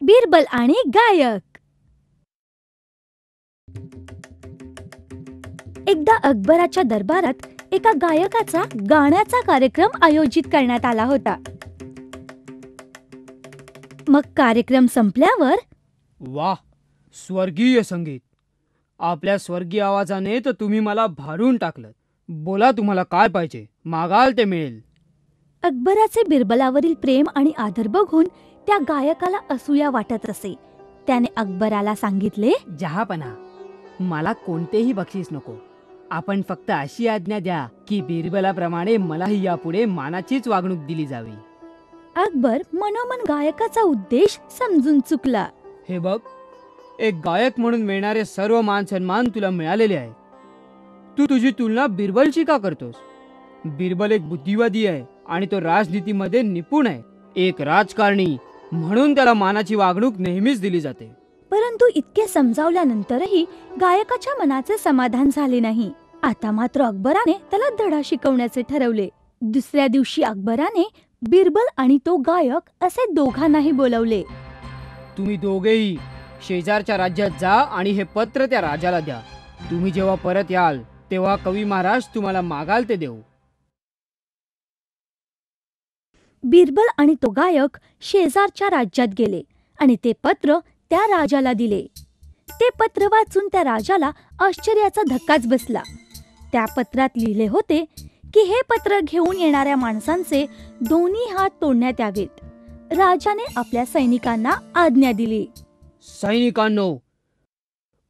बिरबल आणि गायक. एकदा अकबराच्या दरबारात एका गायकाचा गाण्याचा कार्यक्रम आयोजित करण्यात आला होता. मग कार्यक्रम संपल्यावर वाह स्वर्गीय संगीत. आपल्या स्वर्गीय आवाजाने तर तुम्ही मला भारून टाकलं. बोला तुम्हाला काय पाहिजे मागाल ते मिळेल. अकबराचे बिरबलावरील प्रेम आणि आदर बघून त्या गायकाला असूया वाटत असे. त्याने अकबराला सांगितले जहापना मला कोणतेही बक्षीस नको. आपण फक्त अशी आज्ञा द्या की बिरबलाप्रमाणे मलाही यापुढे मानाचीच वागणूक दिली जावी. अकबर मनोमन गायकाचा उद्देश समजून चुकला. हे बघ एक गायक म्हणून मिळणारे सर्व मान सन्मान तुला मिळालेले आहे. तू तुझी तुलना बिरबलची का करतोस? बिरबल एक बुद्धिवादी आहे आणि तो राजनीतीमध्ये निपुण आहे. एक राजकारणी म्हणून त्याला मानाची वागणूक नेहमीच दिली जाते. परंतु इतके समजावल्यानंतरही गायकाच्या मनाचे समाधान झाले नाही. आता मात्र अकबराने त्याला धडा शिकवण्याचे ठरवले. दुसऱ्या दिवशी अकबराने बिरबल आणि तो गायक असे दोघांनाही बोलवले. तुम्ही दोघेही शेजारच्या राज्यात जा आणि हे पत्र त्या राजाला द्या. तुम्ही जेव्हा परत याल तेव्हा कवी महाराज तुम्हाला मागाल ते देऊ. बिरबल आणि तो गायक शेजारच्या राज्यात गेले आणि ते पत्र त्या राजाला दिले. ते पत्र वाचून त्या राजाला आश्चर्याचा धक्काच बसला. त्या पत्रात लिहिले होते की हे पत्र घेऊन येणाऱ्या माणसांचे दोन्ही हात तोडण्यात यावेत. राजाने आपल्या सैनिकांना आज्ञा दिली. सैनिकांनो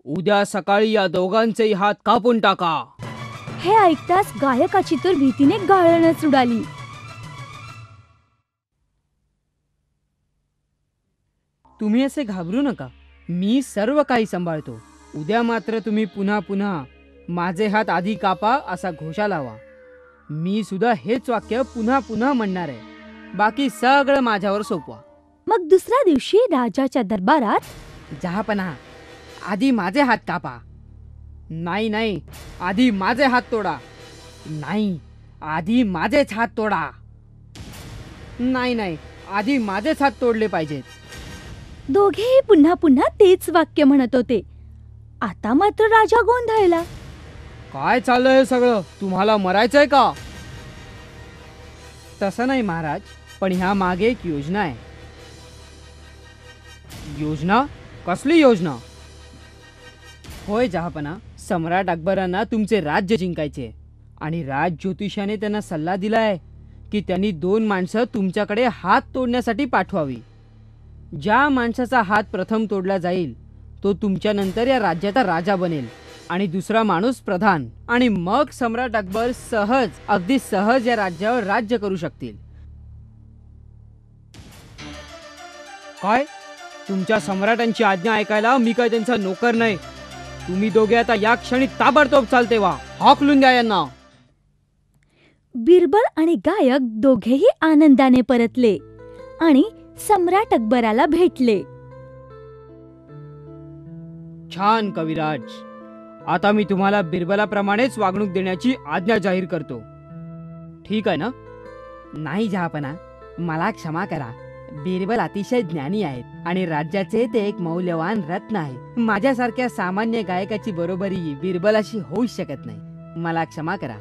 उद्या सकाळी या दोघांचेही हात कापून टाका. हे ऐकताच गायकाची तर भीतीने गाळणच उडाली. तुम्ही असे घाबरू नका. मी सर्व काही सांभाळतो. उद्या मात्र तुम्ही पुन्हा पुन्हा माझे हात आधी कापा असा घोषा लावा. मी सुद्धा हेच वाक्य पुन्हा पुन्हा म्हणणार आहे. बाकी सगळं माझ्यावर सोपवा. मग दुसऱ्या दिवशी राजाच्या दरबारात जहापना आधी माझे हात कापा. नाही नाही आधी माझे हात तोडा. नाही आधी माझेच हात तोडा. नाही नाही आधी माझेच हात तोडले पाहिजेत. दोघेही पुन्हा पुन्हा तेच वाक्य म्हणत होते. आता मात्र राजा गोंधळला. काय चाललंय हे सगळं? तुम्हाला मरायचंय का? तसं नाही महाराज पण ह्या मागे एक योजना आहे. योजना? कसली योजना? होय जहापना सम्राट अकबरांना तुमचे राज्य जिंकायचे. आणि राज ज्योतिषाने त्यांना सल्ला दिलाय की त्यांनी दोन माणसं तुमच्याकडे हात तोडण्यासाठी पाठवावी. ज्या माणसाचा हात प्रथम तोडला जाईल तो तुमच्यानंतर या राज्याचा राजा बनेल. आणि दुसरा माणूस प्रधान. आणि मग सम्राट अकबर सहज अगदी सहज या राज्यावर राज्य करू शकतील. काय? तुमच्या सम्राटांची आज्ञा ऐकायला मी काय त्यांचा नोकर नाही? तुम्ही दोघे आता या क्षणी ताबडतोब चालते वा हाकलून द्या यांना. बिरबल आणि गायक दोघेही आनंदाने परतले. आणि सम्राट अकबराला भेटले. छान कविराज. आता मी तुम्हाला बिरबलाप्रमाणेच वागणूक देण्याची आज्ञा जाहीर करतो. ठीक आहे ना? नाही जहापना मला क्षमा करा. बिरबल अतिशय ज्ञानी आहेत आणि राज्याचे ते एक मौल्यवान रत्न आहे. माझ्यासारख्या सामान्य गायकाची बरोबरी बिरबलाशी होऊ शकत नाही. मला क्षमा करा.